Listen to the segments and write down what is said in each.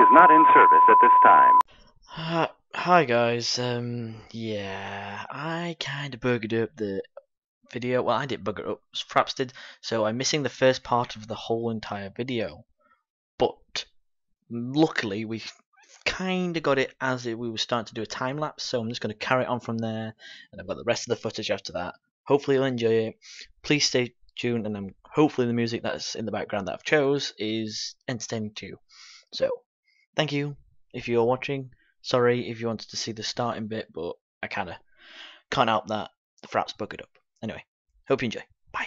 is not in service at this time. Hi, hi guys. Um, yeah, I kind of buggered up the video. Well, I didn't bugger up. Fraps did. So I'm missing the first part of the whole entire video. But luckily, we kind of got it as we were starting to do a time lapse. So I'm just going to carry it on from there, and I've got the rest of the footage after that. Hopefully, you'll enjoy it. Please stay tuned, and I'm hopefully the music that's in the background that I've chose is entertaining too. So, thank you if you're watching. Sorry if you wanted to see the starting bit, but I kind of can't help that. The fraps buggered up. Anyway, hope you enjoy. Bye.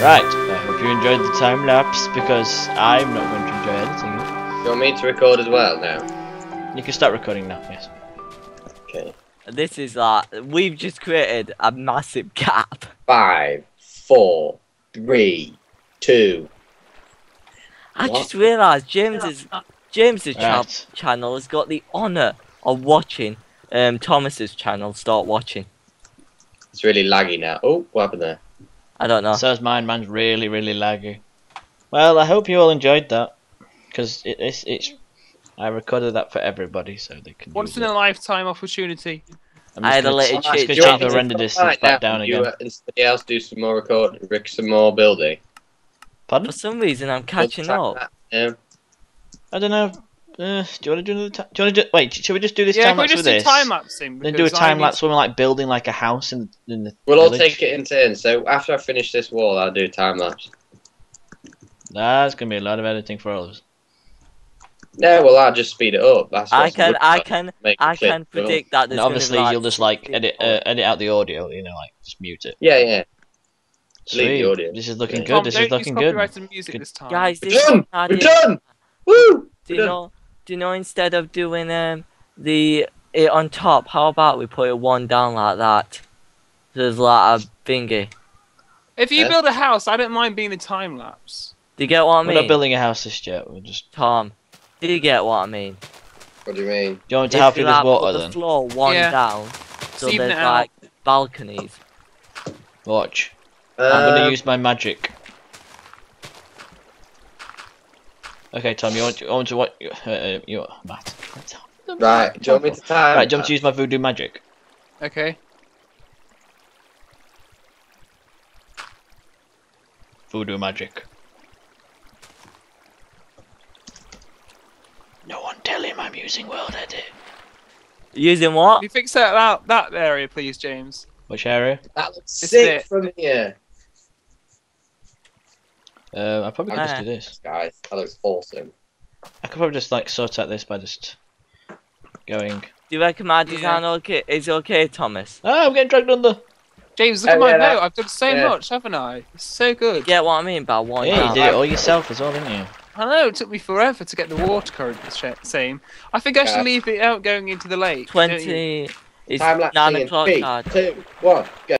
Right, I hope you enjoyed the time lapse because I'm not going to enjoy editing it. You want me to record as well now? You can start recording now, yes. Okay. This is like we've just created a massive gap. Five, four, three, two. I What? just realised James's James's cha- Right. channel has got the honour of watching um Thomas's channel start watching. It's really laggy now. Oh, what happened there? I don't know. So's mine, mine's really, really laggy. Well, I hope you all enjoyed that. Because it, it's, it's... I recorded that for everybody so they can Once in it. a lifetime opportunity. I'm I had a little I'm just gonna change the render distance Right back now, down you, again. uh, somebody else do some more recording, Rick some more building. Pardon? For some reason I'm catching up. track that, um, I don't know. Uh, do you want to do another time? Do you want to do? Wait, should we just do this yeah, time can we lapse just with do this? time lapsing? Then do a time lapse when we're like building like a house in, in the. We'll all take it in turns. So after I finish this wall, I'll do a time lapse. That's gonna be a lot of editing for all of us. No, well, I'll just speed it up. That's I can I can I can predict that there's And be, obviously, like, you'll just like edit uh, edit out the audio. You know, like just mute it. Yeah, yeah. Delete the audio. This is looking Yeah. good. Tom, This don't is looking use good. music Good. this time. Guys, We're done. We're done. Woo! Do We're you done. Know do you know instead of doing um the it on top, how about we put it one down like that? So there's like a thingy. If you Yeah. build a house, I don't mind being a time lapse. Do you get what I mean? We're not building a house just yet. We're just. Tom. Do you get what I mean? What do you mean? Do you want to If help you you with water put the then? floor one Yeah. down, so Even there's out. like balconies. Watch. I'm gonna Um, use my magic. Okay, Tom, you want to, you want to what? Uh, uh, you Matt. Right, do you want me to time? Right, do you want to use my voodoo magic? Okay. Voodoo magic. No one tell him I'm using world edit. Using Can what? you fix that that, that area, please, James? Which area? That looks It's sick from here. Uh, I probably could just do this. Guys, that looks awesome. I could probably just like sort out this by just going. Do you reckon my Yeah. okay is okay, Thomas? Ah, I'm getting dragged under. James, look Oh, at my yeah, that- note. I've done so yeah. much, haven't I? It's so good. get what I mean by one Yeah, you did it all yourself as well, didn't you? I know, it took me forever to get the water current the same. I think I should Yeah. leave it out going into the lake. Twenty. It's Time lapse nine o'clock. two, one, go.